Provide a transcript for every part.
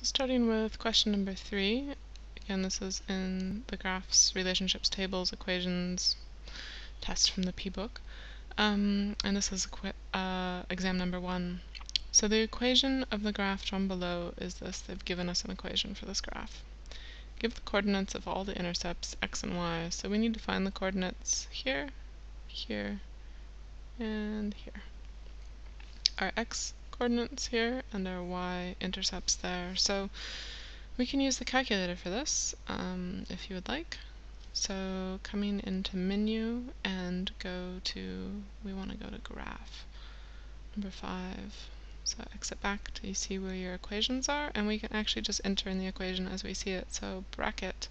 So starting with question number three, again this is in the graphs, relationships, tables, equations test from the P-book. Um, and this is uh, exam number one. So the equation of the graph drawn below is this. They've given us an equation for this graph. Give the coordinates of all the intercepts x and y. So we need to find the coordinates here, here, and here. Our x coordinates here and our y-intercepts there. So we can use the calculator for this um, if you would like. So coming into menu and go to, we want to go to graph, number five. So exit back till you see where your equations are, and we can actually just enter in the equation as we see it. So bracket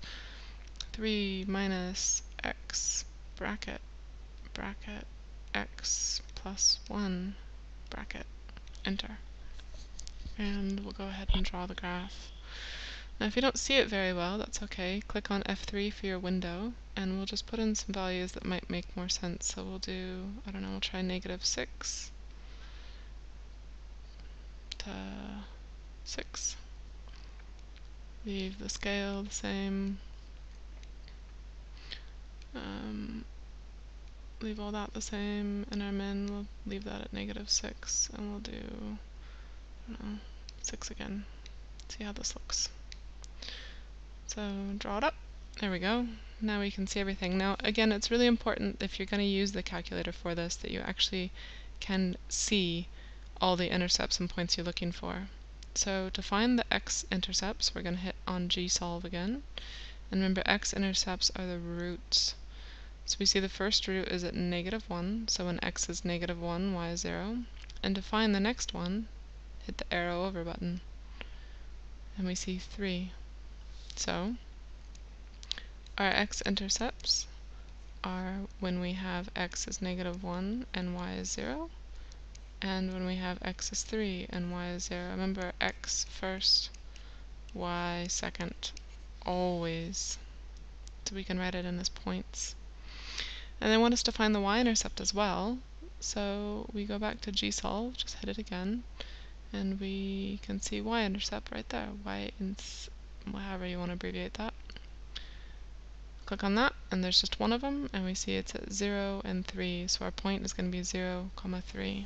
3 minus x bracket bracket x plus 1 bracket enter. And we'll go ahead and draw the graph. Now if you don't see it very well, that's okay. Click on F3 for your window, and we'll just put in some values that might make more sense. So we'll do, I don't know, we'll try negative 6 to 6. Leave the scale the same. Um, leave all that the same, and our min, we'll leave that at negative 6, and we'll do, know, 6 again. See how this looks. So draw it up. There we go. Now we can see everything. Now again, it's really important if you're going to use the calculator for this that you actually can see all the intercepts and points you're looking for. So to find the x-intercepts, we're going to hit on gsolve again. And remember, x-intercepts are the roots so we see the first root is at negative 1, so when x is negative 1, y is 0. And to find the next one, hit the arrow over button. And we see 3. So our x-intercepts are when we have x is negative 1 and y is 0, and when we have x is 3 and y is 0. Remember, x first, y second, always. So we can write it in as points. And they want us to find the y-intercept as well. So we go back to gsolve, just hit it again, and we can see y-intercept right there, y ins however you want to abbreviate that. Click on that, and there's just one of them, and we see it's at 0 and 3, so our point is going to be 0, comma 3.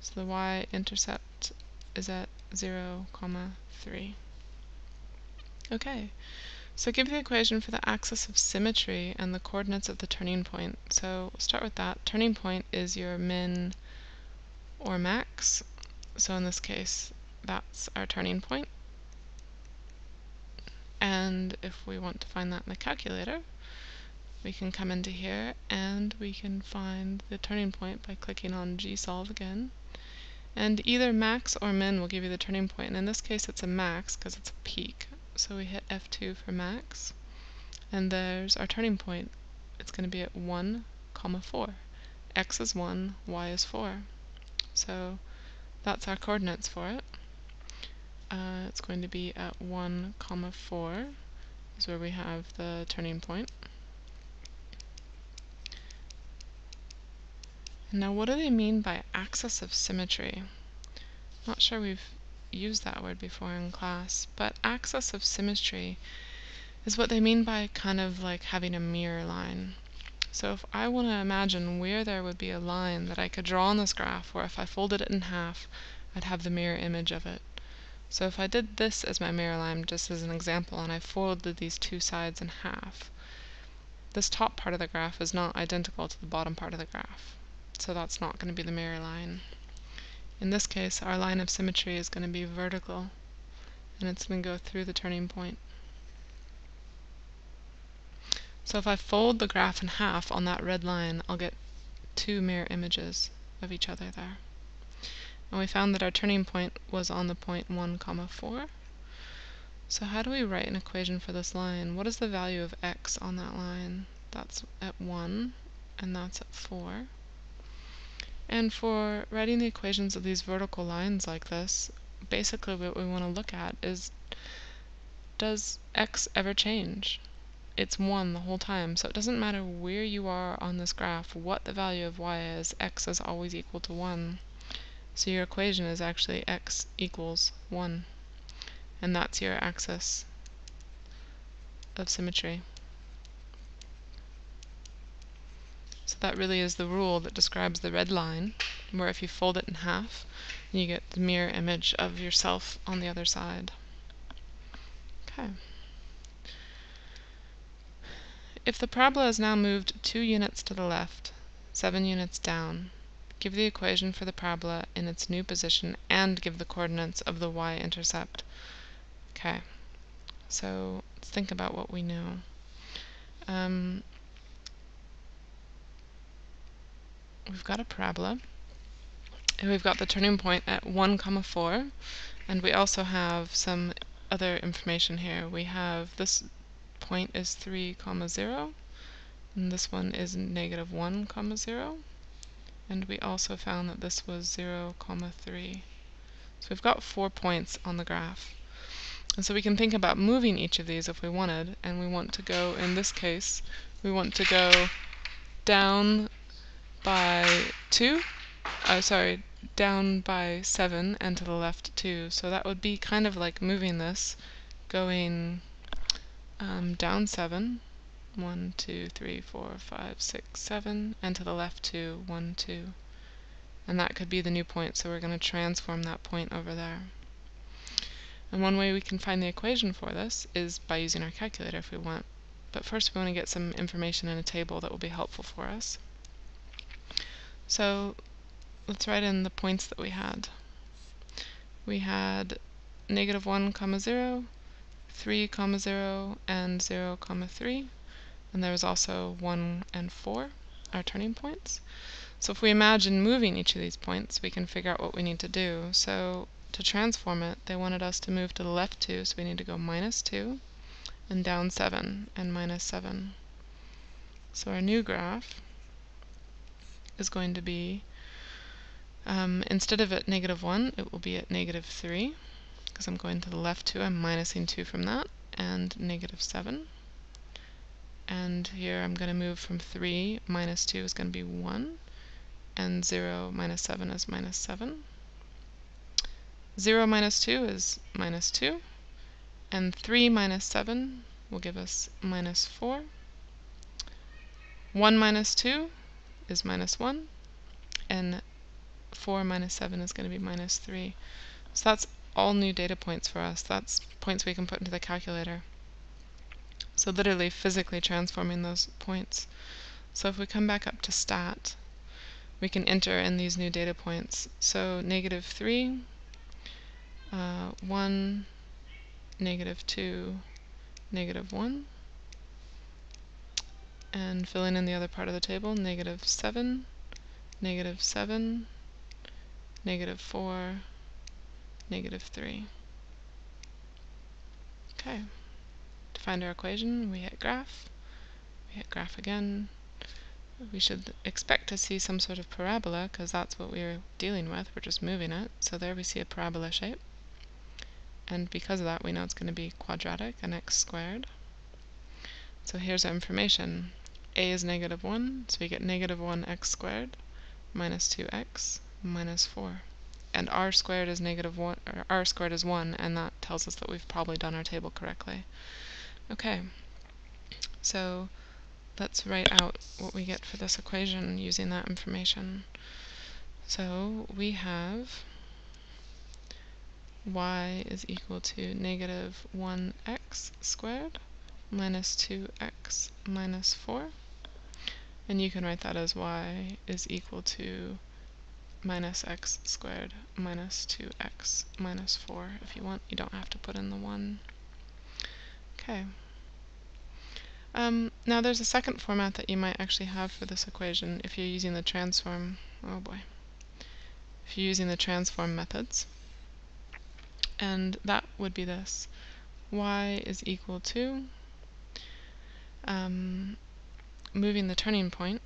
So the y-intercept is at 0, comma 3. Okay. So give the equation for the axis of symmetry and the coordinates of the turning point. So we'll start with that. Turning point is your min or max. So in this case, that's our turning point. And if we want to find that in the calculator, we can come into here and we can find the turning point by clicking on gsolve again. And either max or min will give you the turning point. And in this case, it's a max because it's a peak. So we hit F2 for max, and there's our turning point. It's going to be at 1, comma 4. x is 1, y is 4. So that's our coordinates for it. Uh, it's going to be at 1, comma 4 is where we have the turning point. Now what do they mean by axis of symmetry? Not sure we've used that word before in class, but axis of symmetry is what they mean by kind of like having a mirror line. So if I want to imagine where there would be a line that I could draw on this graph, where if I folded it in half, I'd have the mirror image of it. So if I did this as my mirror line, just as an example, and I folded these two sides in half, this top part of the graph is not identical to the bottom part of the graph. So that's not going to be the mirror line. In this case, our line of symmetry is going to be vertical, and it's going to go through the turning point. So if I fold the graph in half on that red line, I'll get two mirror images of each other there. And we found that our turning point was on the point 1 comma 4. So how do we write an equation for this line? What is the value of x on that line? That's at 1, and that's at 4. And for writing the equations of these vertical lines like this, basically what we want to look at is does x ever change? It's 1 the whole time, so it doesn't matter where you are on this graph, what the value of y is, x is always equal to 1. So your equation is actually x equals 1. and that's your axis of symmetry. So that really is the rule that describes the red line, where if you fold it in half, you get the mirror image of yourself on the other side. Okay. If the parabola is now moved 2 units to the left, 7 units down, give the equation for the parabola in its new position and give the coordinates of the y-intercept. Okay, so let's think about what we know. Um, we've got a parabola, and we've got the turning point at 1 comma 4, and we also have some other information here. We have this point is 3 comma 0, and this one is negative 1 comma 0, and we also found that this was 0 comma 3. So we've got four points on the graph. And so we can think about moving each of these if we wanted, and we want to go, in this case, we want to go down by 2, uh, sorry, down by 7 and to the left 2. So that would be kind of like moving this, going um, down 7, 1, 2, 3, 4, 5, 6, 7, and to the left 2, 1, 2. And that could be the new point, so we're going to transform that point over there. And one way we can find the equation for this is by using our calculator if we want. But first we want to get some information in a table that will be helpful for us. So let's write in the points that we had. We had negative 1 comma 0, 3 comma 0, and 0 comma 3. And there was also 1 and 4, our turning points. So if we imagine moving each of these points, we can figure out what we need to do. So to transform it, they wanted us to move to the left 2, so we need to go minus 2, and down 7, and minus 7. So our new graph is going to be, um, instead of at negative 1, it will be at negative 3, because I'm going to the left 2, I'm minusing 2 from that, and negative 7. And here I'm going to move from 3, minus 2 is going to be 1, and 0 minus 7 is minus 7. 0 minus 2 is minus 2, and 3 minus 7 will give us minus 4. 1 minus 2 is minus 1, and 4 minus 7 is going to be minus 3. So that's all new data points for us. That's points we can put into the calculator. So literally physically transforming those points. So if we come back up to stat, we can enter in these new data points. So negative 3 uh, 1, negative 2, negative 1. And filling in the other part of the table, negative 7, negative 7, negative 4, negative 3. Okay. To find our equation, we hit graph, we hit graph again, we should expect to see some sort of parabola because that's what we're dealing with. We're just moving it. So there we see a parabola shape and because of that we know it's going to be quadratic and x squared. So here's our information. A is negative 1, so we get negative 1x squared minus 2x minus 4. And r squared is negative 1, or r squared is 1, and that tells us that we've probably done our table correctly. Okay, so let's write out what we get for this equation using that information. So we have y is equal to negative 1x squared minus 2x minus 4. And you can write that as y is equal to minus x squared minus 2x minus 4 if you want. You don't have to put in the 1. Okay. Um, now there's a second format that you might actually have for this equation if you're using the transform. Oh boy. If you're using the transform methods and that would be this. y is equal to, um, moving the turning point,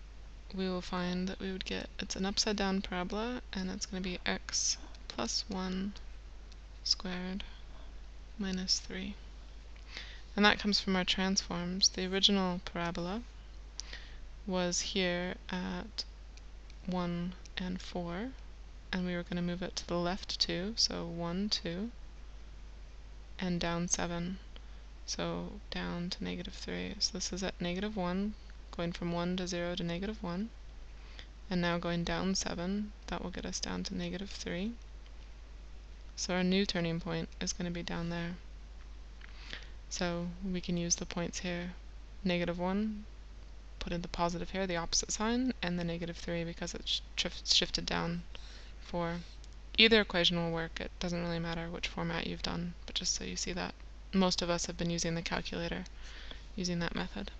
we will find that we would get, it's an upside down parabola, and it's going to be x plus 1 squared minus 3. And that comes from our transforms. The original parabola was here at 1 and 4, and we were going to move it to the left 2, so 1, 2 and down 7. So down to negative 3. So this is at negative 1, going from 1 to 0 to negative 1. And now going down 7, that will get us down to negative 3. So our new turning point is going to be down there. So we can use the points here. Negative 1, put in the positive here, the opposite sign, and the negative 3 because it's shifted down 4. Either equation will work. It doesn't really matter which format you've done, but just so you see that. Most of us have been using the calculator, using that method.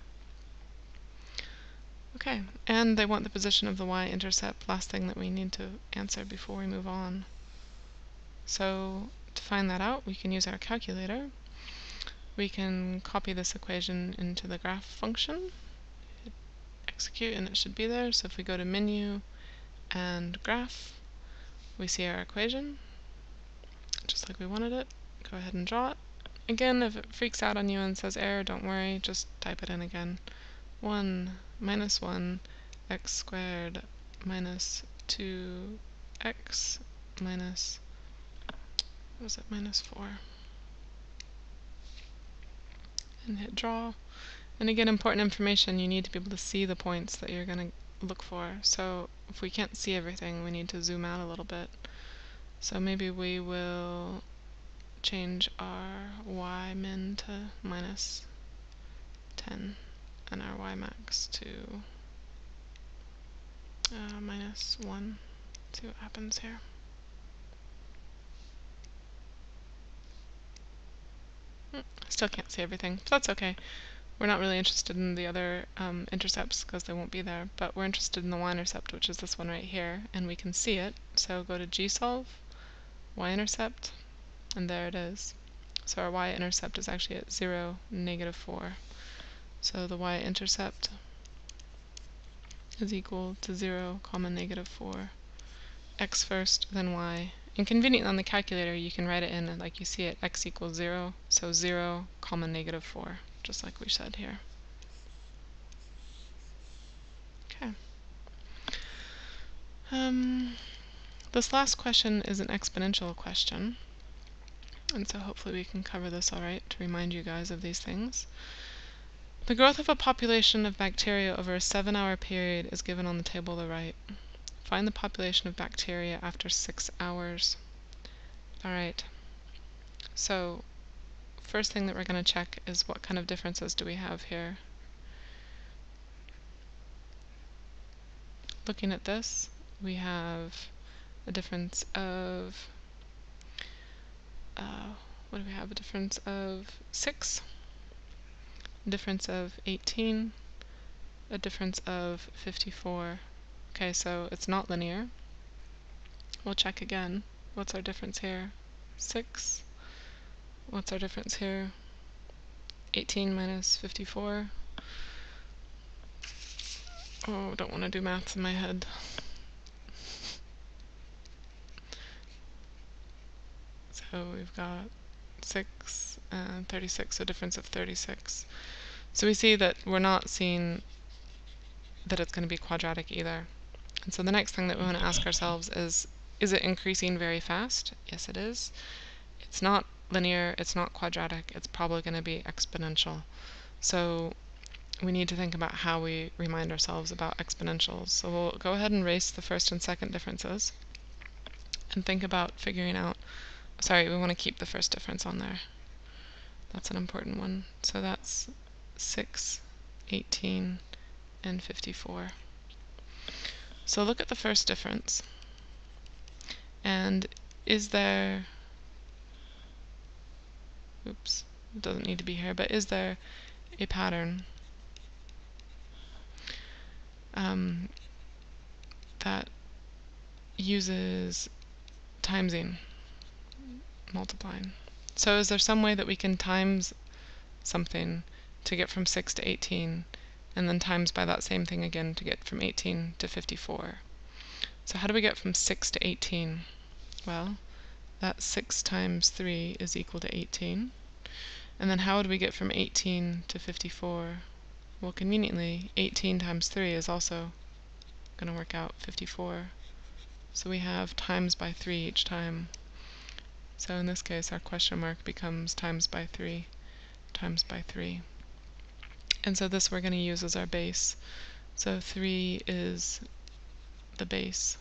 Okay, and they want the position of the y-intercept, last thing that we need to answer before we move on. So to find that out, we can use our calculator. We can copy this equation into the graph function, Hit execute, and it should be there. So if we go to menu and graph, we see our equation, just like we wanted it. Go ahead and draw it. Again, if it freaks out on you and says error, don't worry, just type it in again. 1 minus 1 x squared minus 2x minus, what was it, minus 4. And hit draw. And again, important information, you need to be able to see the points that you're going to look for. So if we can't see everything, we need to zoom out a little bit. So maybe we will change our y min to minus 10 and our y max to uh, minus 1. See what happens here. Hmm, still can't see everything, but that's okay. We're not really interested in the other um, intercepts because they won't be there, but we're interested in the y-intercept, which is this one right here, and we can see it. So go to gsolve, y-intercept, and there it is. So our y-intercept is actually at 0, negative 4. So the y-intercept is equal to 0, comma negative 4. x first, then y. And convenient on the calculator, you can write it in like you see it, x equals 0, so 0, comma negative 4 just like we said here. Okay. Um, this last question is an exponential question, and so hopefully we can cover this all right to remind you guys of these things. The growth of a population of bacteria over a seven-hour period is given on the table on the right. Find the population of bacteria after six hours. All right. So first thing that we're going to check is what kind of differences do we have here. Looking at this, we have a difference of, uh, what do we have, a difference of 6, a difference of 18, a difference of 54. Okay, so it's not linear. We'll check again. What's our difference here? 6, what's our difference here? 18 minus 54. Oh, don't want to do maths in my head. So we've got 6 and 36, so difference of 36. So we see that we're not seeing that it's going to be quadratic either. And so the next thing that we want to ask ourselves is, is it increasing very fast? Yes, it is. It's not linear, it's not quadratic, it's probably going to be exponential. So we need to think about how we remind ourselves about exponentials. So we'll go ahead and erase the first and second differences and think about figuring out, sorry, we want to keep the first difference on there. That's an important one. So that's 6, 18, and 54. So look at the first difference. And is there oops, it doesn't need to be here, but is there a pattern um, that uses timesing, multiplying? So is there some way that we can times something to get from 6 to 18 and then times by that same thing again to get from 18 to 54? So how do we get from 6 to 18? Well, that 6 times 3 is equal to 18. And then how would we get from 18 to 54? Well, conveniently, 18 times 3 is also going to work out 54. So we have times by 3 each time. So in this case, our question mark becomes times by 3 times by 3. And so this we're going to use as our base. So 3 is the base.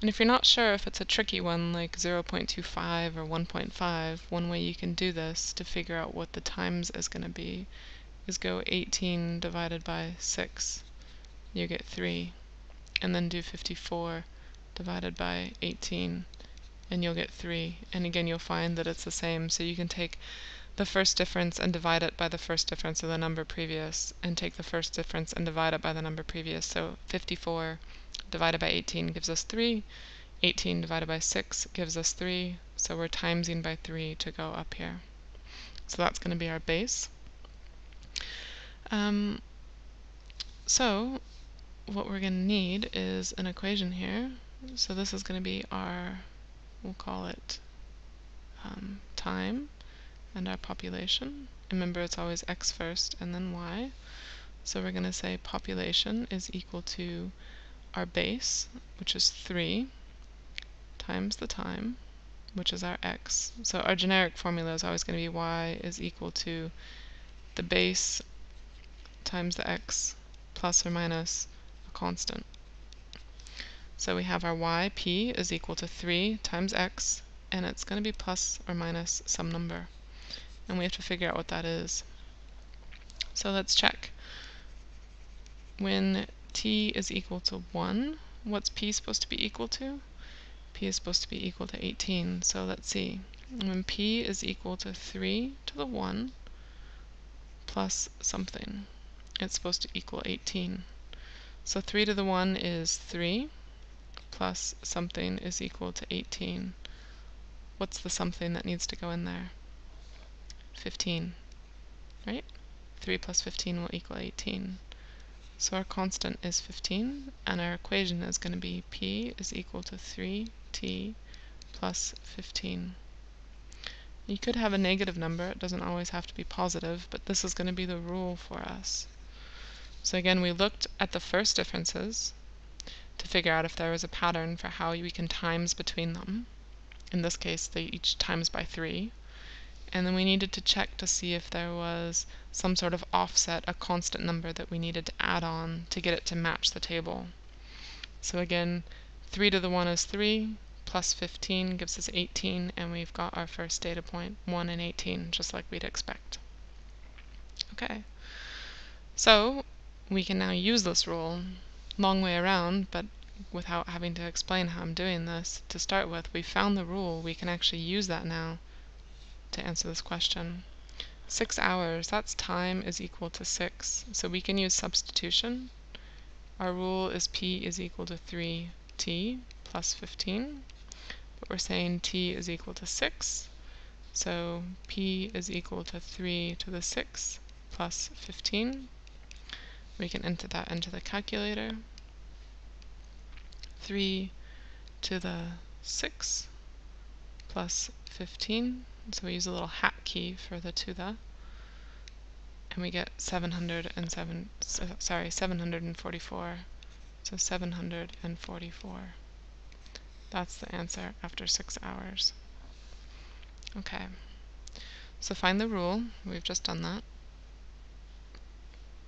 And if you're not sure if it's a tricky one like 0.25 or 1.5, one way you can do this to figure out what the times is going to be is go 18 divided by 6. You get 3. And then do 54 divided by 18 and you'll get 3. And again, you'll find that it's the same. So you can take the first difference and divide it by the first difference of the number previous, and take the first difference and divide it by the number previous. So 54 divided by 18 gives us 3. 18 divided by 6 gives us 3. So we're timesing by 3 to go up here. So that's going to be our base. Um, so what we're going to need is an equation here. So this is going to be our, we'll call it um, time and our population. Remember it's always x first and then y. So we're going to say population is equal to our base, which is 3, times the time, which is our x. So our generic formula is always going to be y is equal to the base times the x plus or minus a constant. So we have our y, p, is equal to 3 times x, and it's going to be plus or minus some number. And we have to figure out what that is. So let's check. When t is equal to 1, what's p supposed to be equal to? p is supposed to be equal to 18. So let's see. When p is equal to 3 to the 1 plus something, it's supposed to equal 18. So 3 to the 1 is 3 plus something is equal to 18. What's the something that needs to go in there? 15, right? 3 plus 15 will equal 18. So our constant is 15, and our equation is going to be p is equal to 3t plus 15. You could have a negative number, it doesn't always have to be positive, but this is going to be the rule for us. So again, we looked at the first differences to figure out if there was a pattern for how we can times between them. In this case, they each times by 3 and then we needed to check to see if there was some sort of offset, a constant number that we needed to add on to get it to match the table. So again, 3 to the 1 is 3, plus 15 gives us 18, and we've got our first data point, 1 and 18, just like we'd expect. Okay, so we can now use this rule. Long way around, but without having to explain how I'm doing this. To start with, we found the rule. We can actually use that now to answer this question. Six hours, that's time is equal to six. So we can use substitution. Our rule is p is equal to 3t plus 15. But we're saying t is equal to 6. So p is equal to 3 to the 6 plus 15. We can enter that into the calculator. 3 to the 6 plus 15 so we use a little hat key for the to the, and we get 707, uh, sorry, 744. So 744. That's the answer after six hours. Okay, so find the rule. We've just done that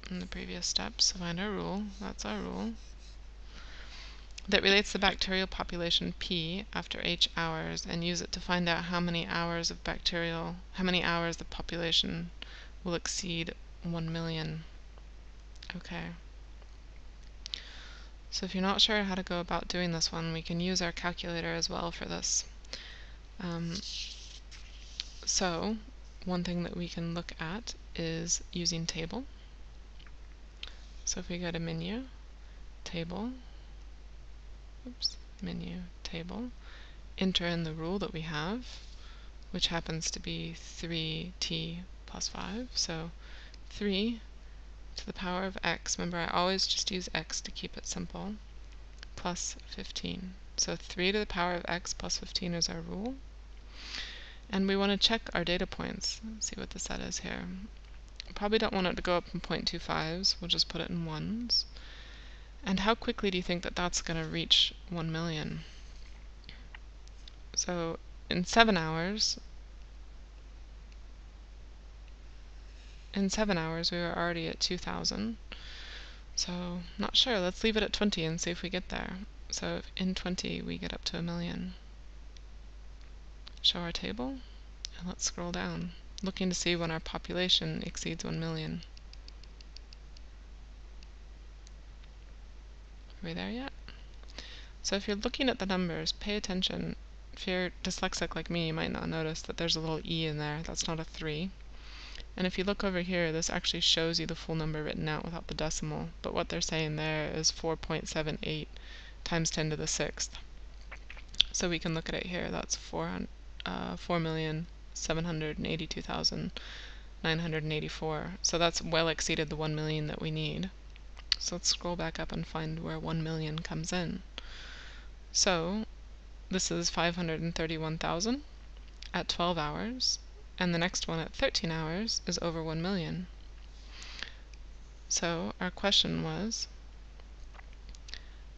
in the previous steps. So find our rule. That's our rule that relates the bacterial population P after H hours and use it to find out how many hours of bacterial, how many hours the population will exceed 1 million. Okay. So if you're not sure how to go about doing this one, we can use our calculator as well for this. Um, so one thing that we can look at is using table. So if we go to menu, table, oops, menu table, enter in the rule that we have, which happens to be 3t plus 5. So 3 to the power of x, remember I always just use x to keep it simple, plus 15. So 3 to the power of x plus 15 is our rule. And we want to check our data points. Let's see what the set is here. Probably don't want it to go up in 0.25s, we'll just put it in ones. And how quickly do you think that that's going to reach 1 million? So in seven hours, in seven hours we were already at 2,000. So not sure. Let's leave it at 20 and see if we get there. So in 20 we get up to a million. Show our table, and let's scroll down, looking to see when our population exceeds 1 million. Are we there yet? So if you're looking at the numbers, pay attention. If you're dyslexic like me, you might not notice that there's a little e in there. That's not a 3. And if you look over here, this actually shows you the full number written out without the decimal. But what they're saying there is 4.78 times 10 to the sixth. So we can look at it here. That's 4, uh, 4,782,984. So that's well exceeded the 1 million that we need. So let's scroll back up and find where 1 million comes in. So this is 531,000 at 12 hours, and the next one at 13 hours is over 1 million. So our question was,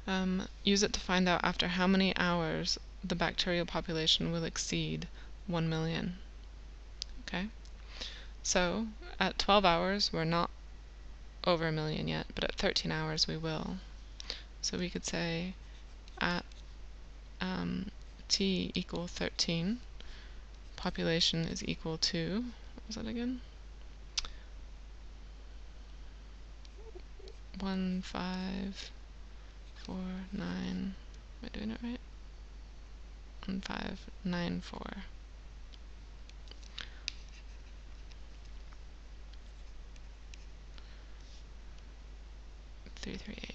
um, use it to find out after how many hours the bacterial population will exceed 1 million. Okay, so at 12 hours we're not over a million yet, but at 13 hours we will. So we could say at um, t equal 13, population is equal to, what was that again? 1, 5, 4, 9, am I doing it right? 1, 5, 9, 4. 338.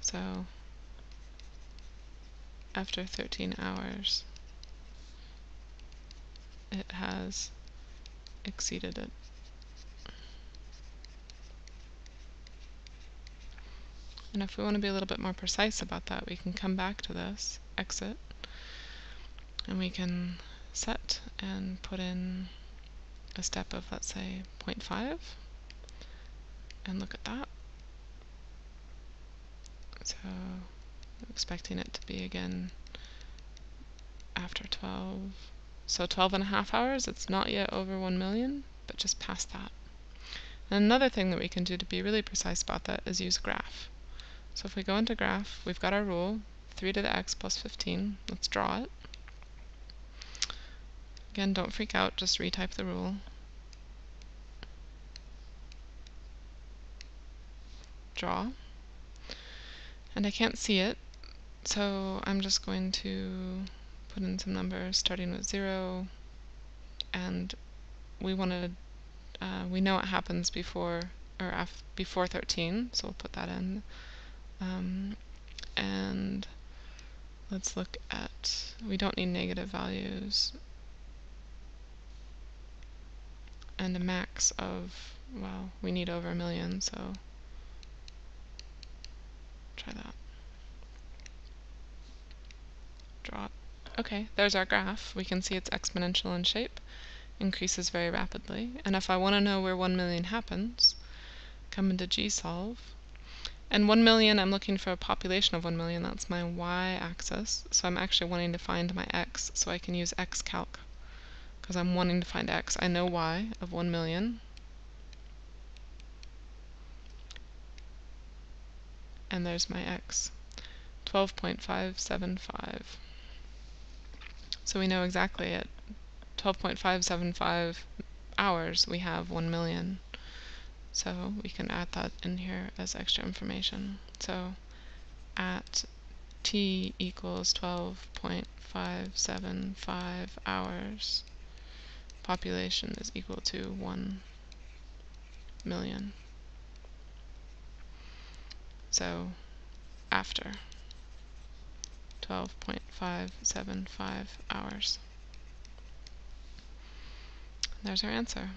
So after 13 hours, it has exceeded it. And if we want to be a little bit more precise about that, we can come back to this, exit, and we can set and put in a step of, let's say, 0.5 and look at that. So I'm expecting it to be again after 12. So 12 and a half hours, it's not yet over 1 million, but just past that. And another thing that we can do to be really precise about that is use graph. So if we go into graph, we've got our rule, 3 to the x plus 15. Let's draw it. Again, don't freak out, just retype the rule. Draw. And I can't see it, so I'm just going to put in some numbers starting with 0, and we want to, uh, we know what happens before, or af before 13, so we'll put that in. Um, and let's look at, we don't need negative values. And a max of, well, we need over a million, so try that. Drop. Okay, there's our graph. We can see it's exponential in shape, increases very rapidly. And if I want to know where 1 million happens, come into gsolve. And 1 million, I'm looking for a population of 1 million. That's my y-axis. So I'm actually wanting to find my x, so I can use xcalc because I'm wanting to find x. I know y of 1 million. And there's my x, 12.575. So we know exactly at 12.575 hours we have 1 million. So we can add that in here as extra information. So at t equals 12.575 hours, population is equal to 1 million. So after 12.575 hours. There's our answer.